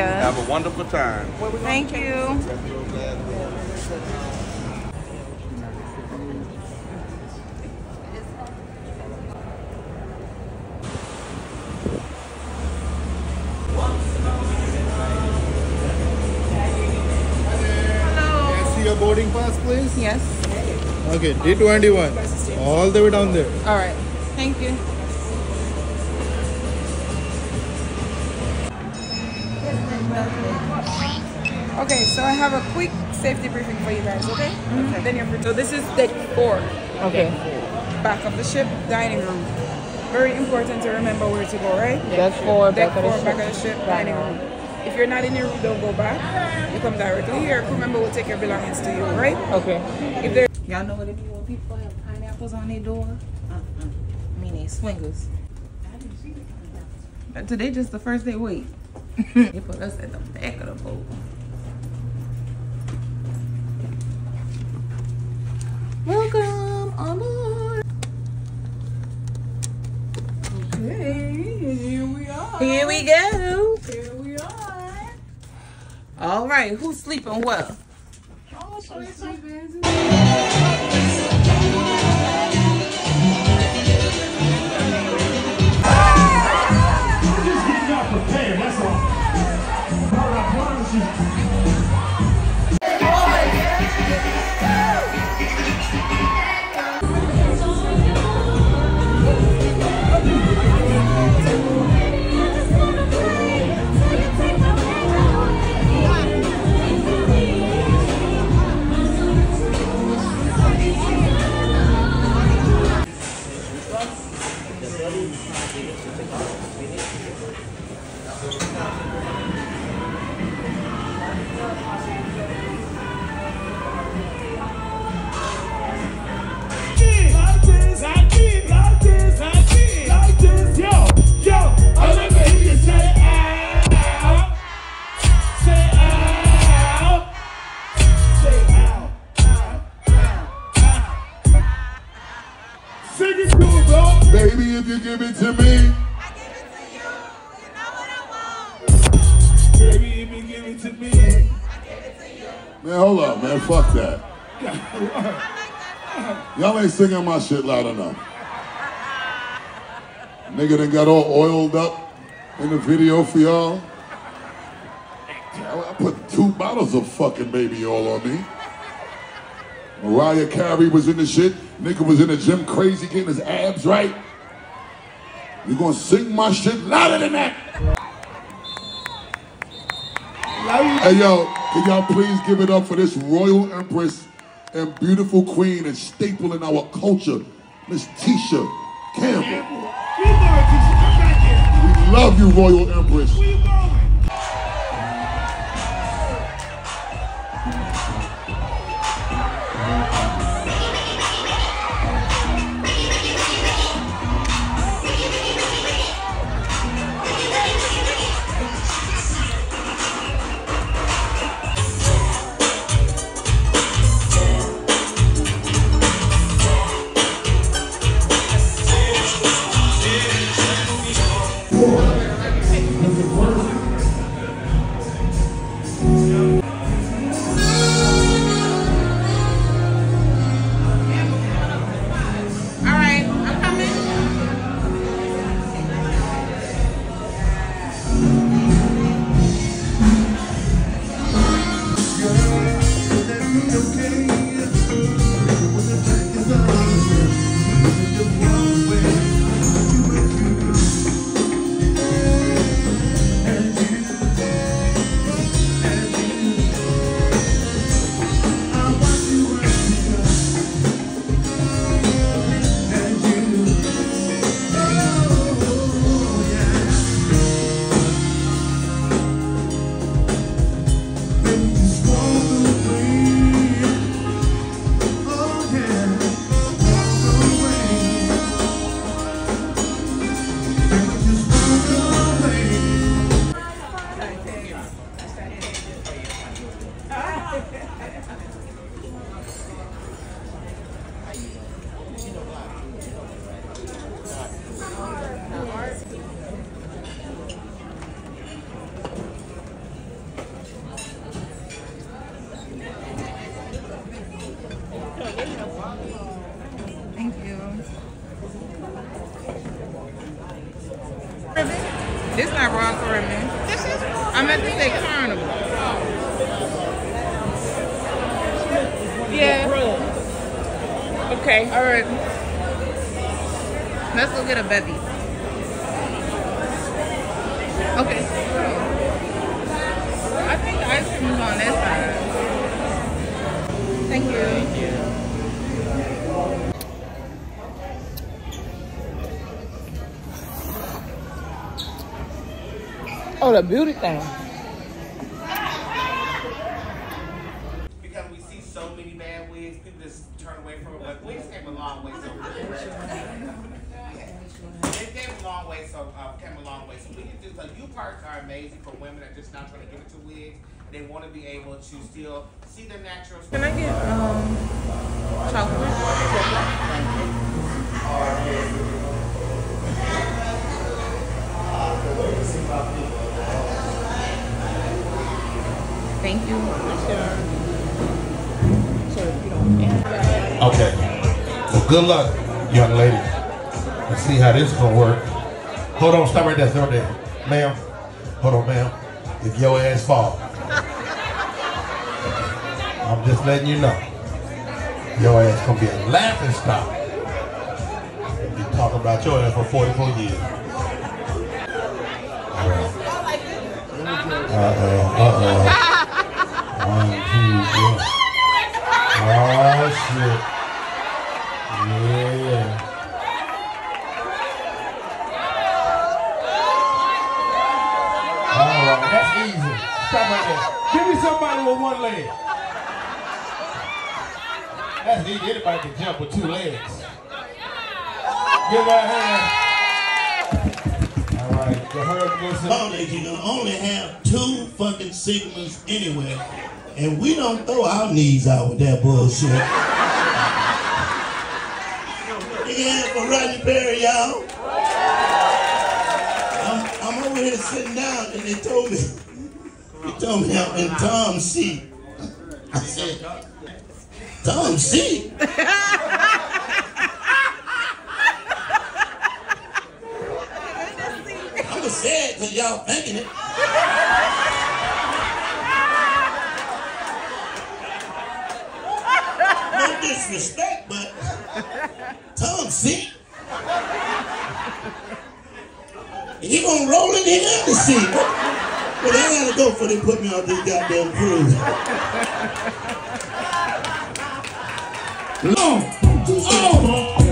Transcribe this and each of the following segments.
Yes. Have a wonderful time. Thank you. Hello. Can I see your boarding pass, please? Yes. Okay, D21. All the way down there. All right. Thank you. Okay, so I have a quick safety briefing for you guys, okay? Okay. Then you're free. So this is deck four. Okay. Back of the ship, dining room. Very important to remember where to go, right? Deck four, Deck back four, the back of the ship, Dining dining room. If you're not in your room, don't go back. You come directly here. Crew member will take your belongings to you, right? Okay. If there Y'all know what it do when people have pineapples on their door? Uh-uh. I mean, they swingers. Today just the first day. Wait, they put us at the back of the boat. Welcome on board. Okay, here we are. Here we go. Here we are. All right, who's sleeping well? Oh, like singing my shit loud enough. Nigga done got all oiled up in the video for y'all. I put two bottles of fucking baby oil on me. Mariah Carey was in the shit. Nigga was in the gym crazy getting his abs right. You gonna sing my shit louder than that? Hey yo, can y'all please give it up for this royal empress and beautiful queen and staple in our culture, Miss Tisha Campbell. Keep going, Tisha. Come back here. We love you, royal empress. Okay. Let's go get a bevy. Okay. I think the ice cream is on this side. Thank you. Thank you. Oh, the beauty thing. because we see so many bad wigs, people just turn away from it. But wigs came a long way, so they came a long way, so uh, came a long way. So we can do so. U parts are amazing for women that just not trying to get into wigs. They want to be able to still see their natural. Can I get um chocolate? Thank you. Okay. Well, good luck, young lady. Let's see how this is gonna work. Hold on, stop right there, stop right there. Ma'am, hold on, ma'am. If your ass fall, I'm just letting you know. Your ass gonna be a laughing stock. Be talking about your ass for 44 years. Uh-oh, uh-oh. One, two, three. Oh, shit. Yeah. All right, that's Give me somebody with one leg. That's easy. Anybody can jump with two legs. Give her a hand. All right, go hurry up and go sit. You can only have two fucking sigmas anyway. And we don't throw our knees out with that bullshit. yeah, for Rodney Perry, y'all. I'm, I'm over here sitting down and they told me, they told me I'm in Tom's seat. I said, Tom's seat? I was sad because y'all thinking it. No disrespect, but Tom seat. He gonna roll in the other seat. But I gotta go for they put me on this goddamn cruise. Oh, oh,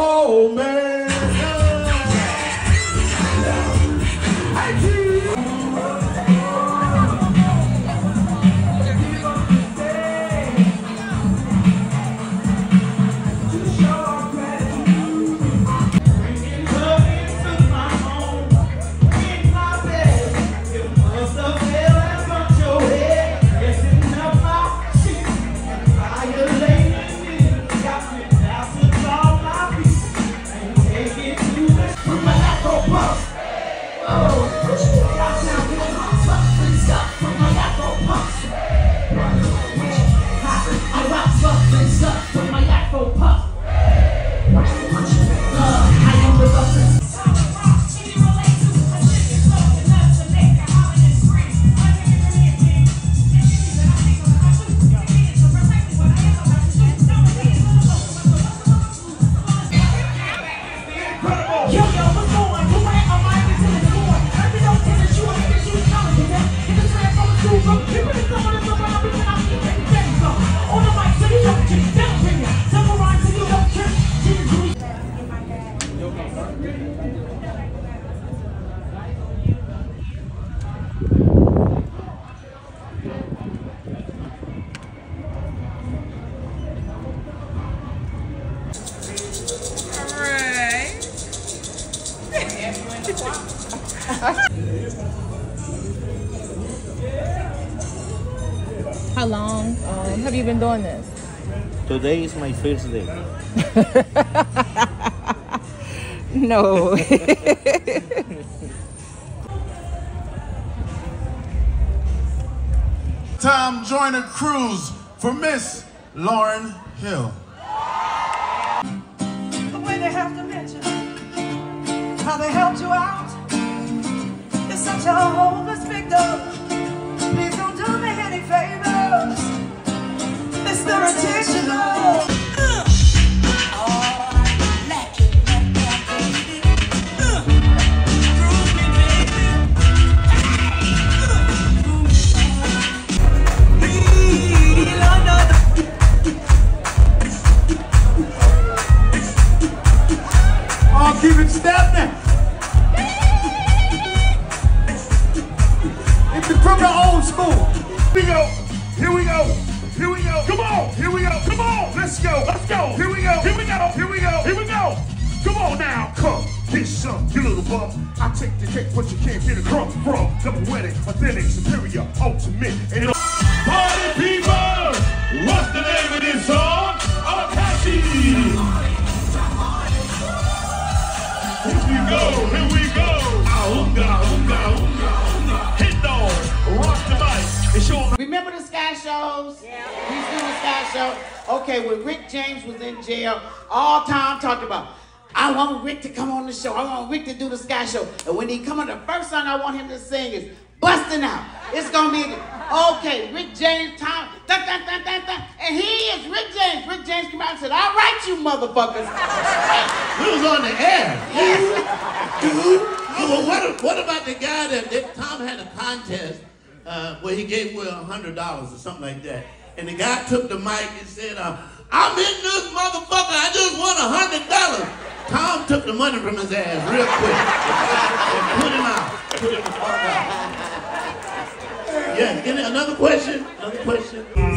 Oh man. How long um, have you been doing this? Today is my first day. No. Tom Joyner Cruise for Miss Lauryn Hill. The way they have to mention how they helped you out. It's such a hopeless victim. Keep it stepping. It's the old school. We go. Here we go. Here we go. Come on. Here we go. Come on. Let's go. Let's go. Here we go. Here we go. Here we go. Here we go. Come on now. Come. Get some, you little bum. I take the cake, but you can't get a crumb from. Double wedding, authentic, superior, ultimate, and Party people! Sky shows? Yeah. We used to do the Sky show. Okay, when Rick James was in jail, all time talked about, I want Rick to come on the show. I want Rick to do the Sky show. And when he come on, the first song I want him to sing is Busting Out. It's gonna be okay. Rick James, time, dun, dun, dun, dun, dun. and he is Rick James. Rick James came out and said, "All right, you motherfuckers." We was on the air. Dude. Oh, well, what, what about the guy that, that Tom had a contest uh, where he gave away a hundred dollars or something like that, and the guy took the mic and said, uh, "I'm in this motherfucker. I just won a hundred dollars." Tom took the money from his ass real quick and put him out. Put him out. Yeah. Another question? Another question?